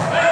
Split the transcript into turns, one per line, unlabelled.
Yeah.